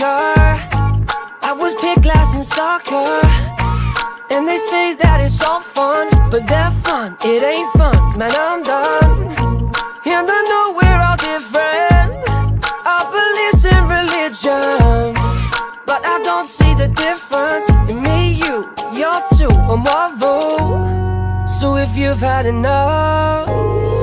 soccer. I was picked last in soccer. And they say that it's all fun But that fun, it ain't fun Man, I'm done. And I know we're all different. Our beliefs and religion, But I don't see the difference In me, you, you're two, I'm one So if you've had enough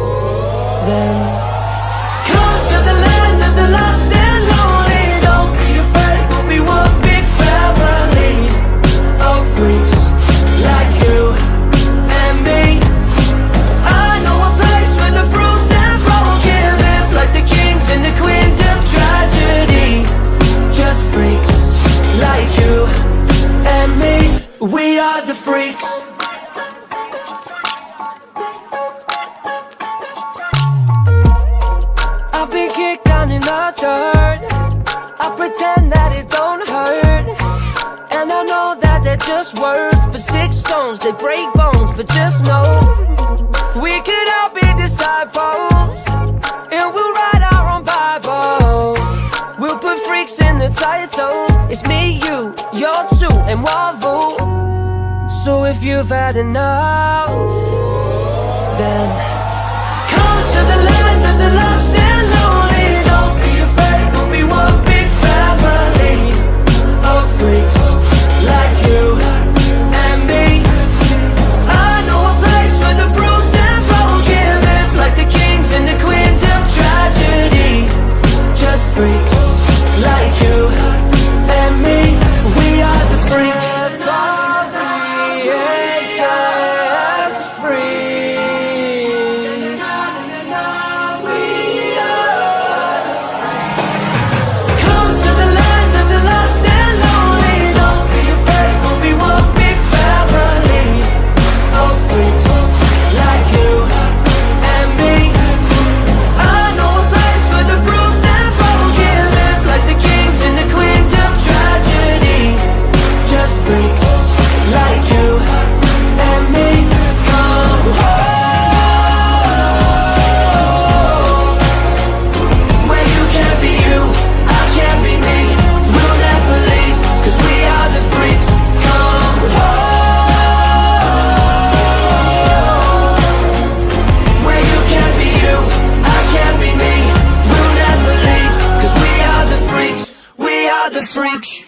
We are the freaks. I've been kicked down in the dirt. I pretend that it don't hurt. And I know that they're just words, but stick stones, they break bones. But just know, we could all be disciples. And we'll write our own Bible. We'll put freaks in the titles. It's me, you, you're two, and Marvel. So if you've had enough, then. much.